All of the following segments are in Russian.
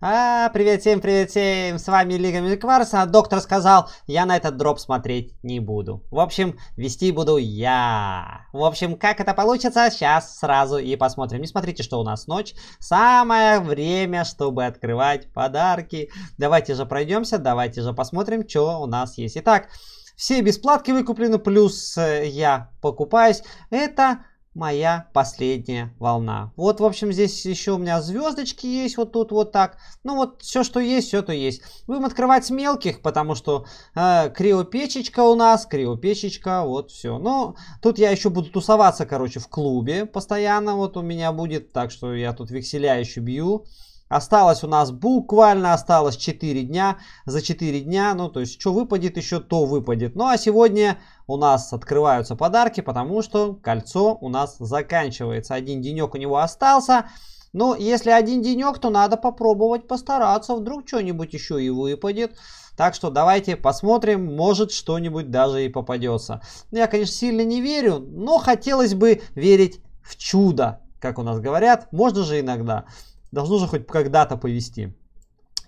А, привет всем, привет всем, с вами Лига Миликварс, а доктор сказал, я на этот дроп смотреть не буду. В общем, вести буду я. В общем, как это получится, сейчас сразу и посмотрим. Не смотрите, что у нас ночь, самое время, чтобы открывать подарки. Давайте же пройдемся, давайте же посмотрим, что у нас есть. Итак, все бесплатки выкуплены, плюс э, я покупаюсь. Это моя последняя волна. Вот, в общем, здесь еще у меня звездочки есть, вот тут вот так. Ну вот, все, что есть, все, то есть. Будем открывать с мелких, потому что э, криопечечка у нас, криопечечка, вот все. Ну, тут я еще буду тусоваться, короче, в клубе постоянно, вот у меня будет, так что я тут векселя еще бью. Осталось у нас буквально осталось 4 дня. За 4 дня, ну то есть что выпадет еще, то выпадет. Ну а сегодня у нас открываются подарки, потому что кольцо у нас заканчивается. Один денек у него остался. Но если один денек, то надо попробовать постараться. Вдруг что-нибудь еще и выпадет. Так что давайте посмотрим, может что-нибудь даже и попадется. Я, конечно, сильно не верю, но хотелось бы верить в чудо, как у нас говорят. Можно же иногда. Должно же хоть когда-то повести.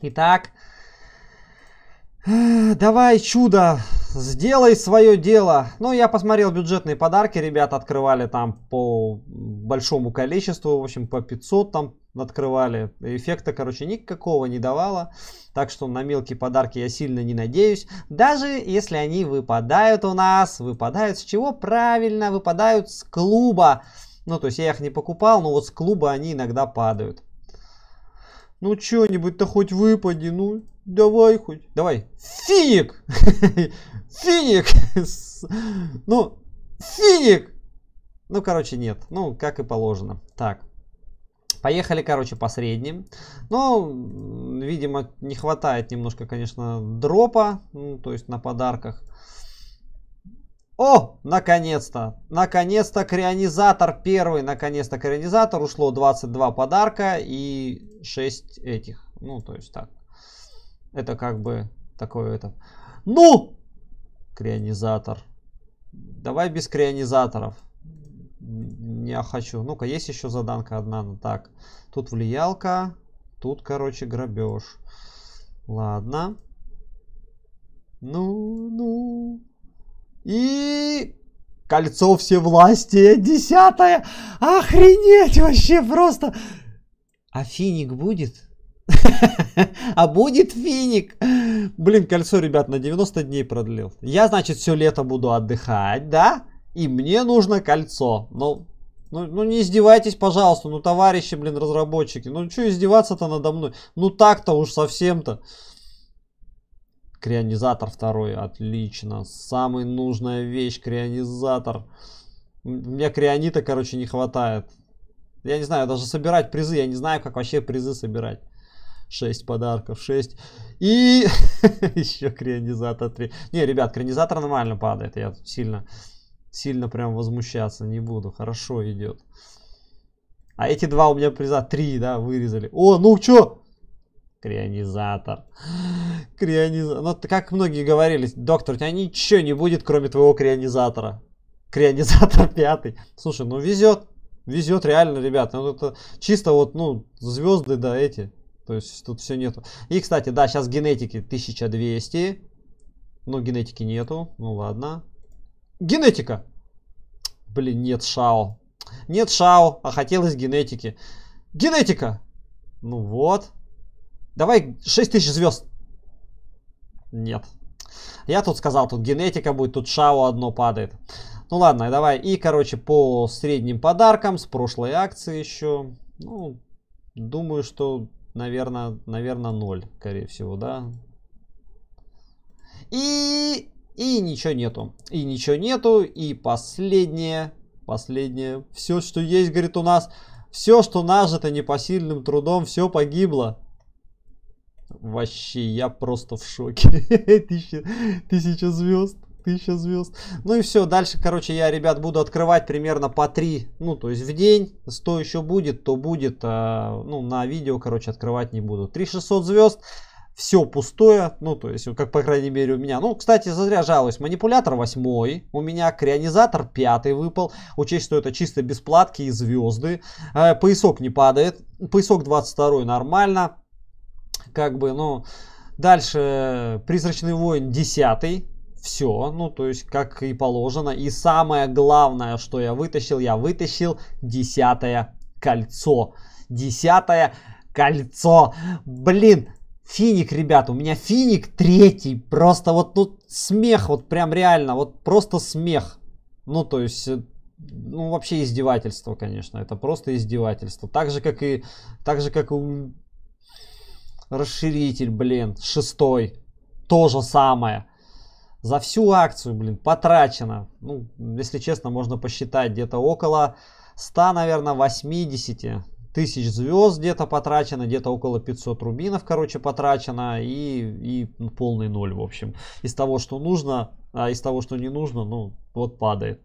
Итак, давай, чудо, сделай свое дело. Ну, я посмотрел бюджетные подарки, ребята открывали там по большому количеству, в общем, по 500 там открывали. Эффекта, короче, никакого не давало. Так что на мелкие подарки я сильно не надеюсь. Даже если они выпадают у нас, выпадают с чего? Правильно, выпадают с клуба. Ну, то есть я их не покупал, но вот с клуба они иногда падают. Ну, что-нибудь-то хоть выпади, ну, давай хоть. Давай. Финик! Финик! Ну, финик! Ну, короче, нет. Ну, как и положено. Так. Поехали, короче, по средним. Ну, видимо, не хватает немножко, конечно, дропа. Ну, то есть на подарках. О, наконец-то! Наконец-то крионизатор первый. Наконец-то крионизатор. Ушло 22 подарка и 6 этих. Ну, то есть так. Это как бы такое это. Ну! Крионизатор. Давай без крионизаторов. Не хочу. Ну-ка, есть еще заданка одна. Ну так. Тут влиялка. Тут, короче, грабеж. Ладно. Ну, ну. И кольцо всевластия десятое. Охренеть вообще просто. А финик будет? А будет финик? Блин, кольцо, ребят, на 90 дней продлил. Я, значит, все лето буду отдыхать, да? И мне нужно кольцо. Ну, ну, ну не издевайтесь, пожалуйста, ну товарищи, блин, разработчики. Ну что издеваться-то надо мной? Ну так-то уж совсем-то. Крионизатор второй, отлично. Самая нужная вещь, крионизатор. Мне крионита, короче, не хватает. Я не знаю, даже собирать призы, я не знаю, как вообще призы собирать. 6 подарков, 6. И еще крионизатор 3. Не, ребят, крионизатор нормально падает. Я сильно, сильно прям возмущаться не буду. Хорошо идет. А эти два у меня приза 3, да, вырезали. О, ну чё? Крионизатор. Крионизатор. Ну, как многие говорили, доктор, у тебя ничего не будет, кроме твоего крионизатора. Крионизатор пятый. Слушай, ну везет. Везет реально, ребят. Ну, это чисто вот, ну, звезды, да, эти. То есть тут все нету. И, кстати, да, сейчас генетики 1200. Ну, генетики нету. Ну, ладно. Генетика! Блин, нет шао. Нет шао, а хотелось генетики. Генетика! Ну вот. Давай 6000 звезд. Нет. Я тут сказал, тут генетика будет, тут шао одно падает. Ну ладно, давай. И, короче, по средним подаркам с прошлой акции еще. Ну, думаю, что, наверное, наверное, 0, скорее всего, да. И, и ничего нету. И ничего нету. И последнее, последнее. Все, что есть, говорит, у нас. Все, что нажито непосильным трудом, все погибло. Вообще, я просто в шоке. тысяча, тысяча звезд. Тысяча звезд. Ну и все, дальше, короче, я, ребят, буду открывать примерно по 3, ну, то есть в день. Что еще будет, то будет, а, ну, на видео, короче, открывать не буду. 3600 звезд, все пустое, ну, то есть, как, по крайней мере, у меня. Ну, кстати, зазря жалуюсь, манипулятор 8, у меня крионизатор 5 выпал. Учесть, что это чисто бесплатки и звезды. Э, поясок не падает, поясок 22 нормально. Как бы, ну, дальше Призрачный воин 10 все, ну то есть как и положено. И самое главное, что я вытащил, я вытащил десятое кольцо. Десятое кольцо. Блин, финик, ребят, у меня финик третий. Просто вот тут смех, вот прям реально, вот просто смех. Ну то есть, э, ну вообще издевательство, конечно, это просто издевательство. Так же, как и, так же, как и расширитель, блин, шестой. То же самое. За всю акцию, блин, потрачено, ну, если честно, можно посчитать где-то около 100, наверное, 80 тысяч звезд где-то потрачено, где-то около 500 рубинов, короче, потрачено и, и полный ноль, в общем. Из того, что нужно, а из того, что не нужно, ну, вот падает.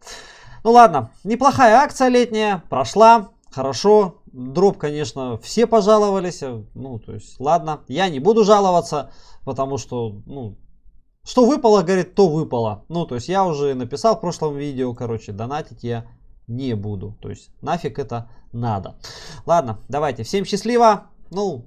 Ну ладно, неплохая акция летняя, прошла, хорошо. Дроп, конечно, все пожаловались, ну, то есть, ладно, я не буду жаловаться, потому что, ну, что выпало, говорит, то выпало. Ну, то есть я уже написал в прошлом видео, короче, донатить я не буду. То есть нафиг это надо. Ладно, давайте. Всем счастливо. Ну,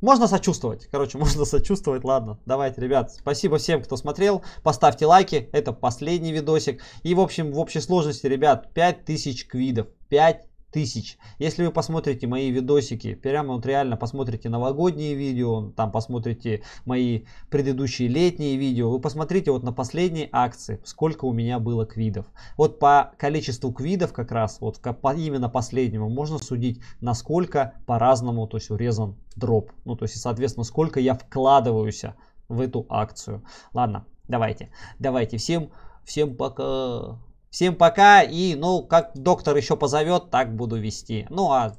можно сочувствовать. Короче, можно сочувствовать. Ладно, давайте, ребят. Спасибо всем, кто смотрел. Поставьте лайки. Это последний видосик. И, в общем, в общей сложности, ребят, 5000 квидов. 5 тысяч. Если вы посмотрите мои видосики, прямо вот реально посмотрите новогодние видео, там посмотрите мои предыдущие летние видео, вы посмотрите вот на последние акции, сколько у меня было квидов. Вот по количеству квидов как раз, вот именно последнему, можно судить, насколько по-разному, то есть урезан дроп. Ну, то есть, соответственно, сколько я вкладываюсь в эту акцию. Ладно, давайте, давайте, всем, всем пока. Всем пока и, ну, как доктор еще позовет, так буду вести. Ну, а,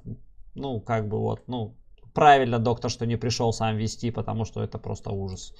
ну, как бы вот, ну, правильно доктор, что не пришел сам вести, потому что это просто ужас.